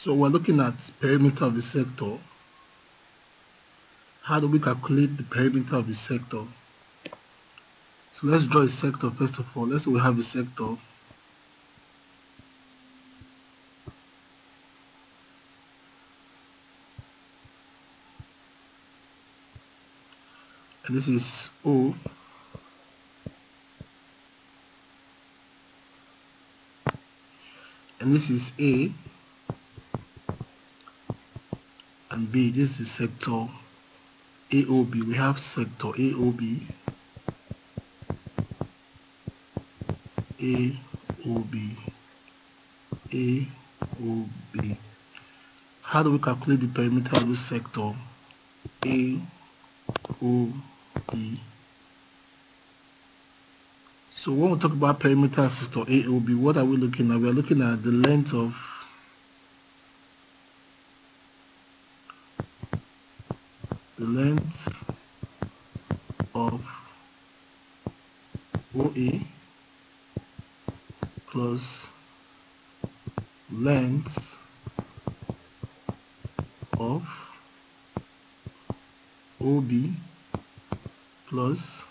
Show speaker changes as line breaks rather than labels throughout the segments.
So we're looking at perimeter of the sector. How do we calculate the perimeter of the sector? So let's draw a sector first of all. Let's say we have a sector. And this is O. And this is A and B. This is sector AOB. We have sector AOB, AOB, AOB. How do we calculate the perimeter of this sector AOB? So when we talk about perimeter of sector AOB, what are we looking at? We are looking at the length of length of OA plus length of OB plus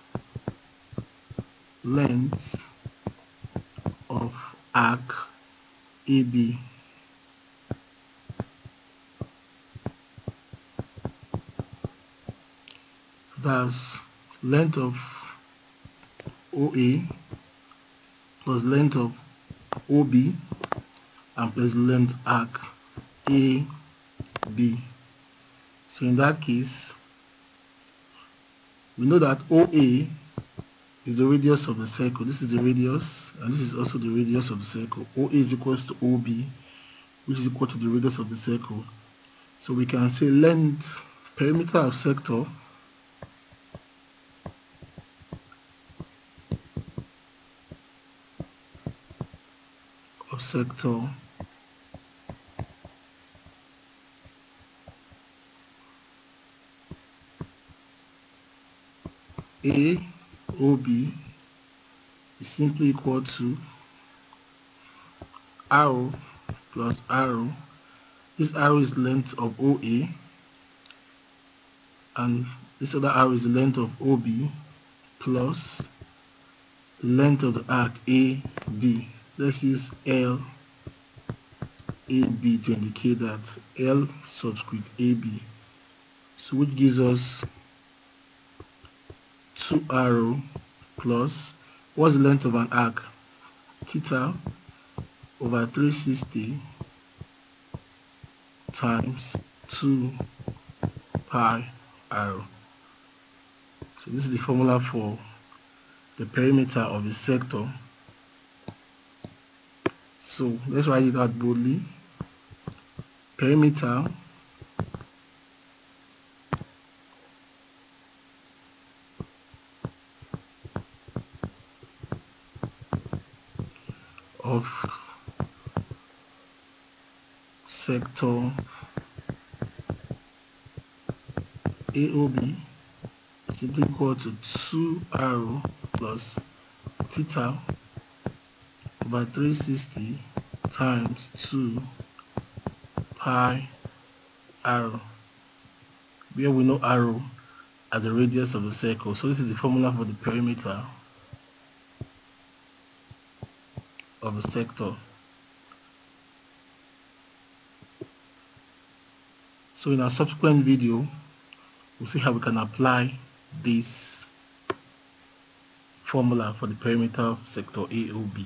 length of arc AB that's length of OA plus length of OB and plus length arc AB. So in that case, we know that OA is the radius of the circle. This is the radius and this is also the radius of the circle. OA is equals to OB which is equal to the radius of the circle. So we can say length perimeter of sector sector A OB is simply equal to r plus r. This r is length of OA and this other r is length of OB plus length of the arc AB let's use L AB to indicate that L subscript AB so which gives us 2 r plus what's the length of an arc? Theta over 360 times 2 pi r. So this is the formula for the perimeter of a sector so let's write it out boldly. Perimeter of sector AOB is equal to 2 r plus theta by 360 times 2 pi r where we know r as the radius of the circle. So this is the formula for the perimeter of a sector. So in our subsequent video we'll see how we can apply this formula for the perimeter of sector AOB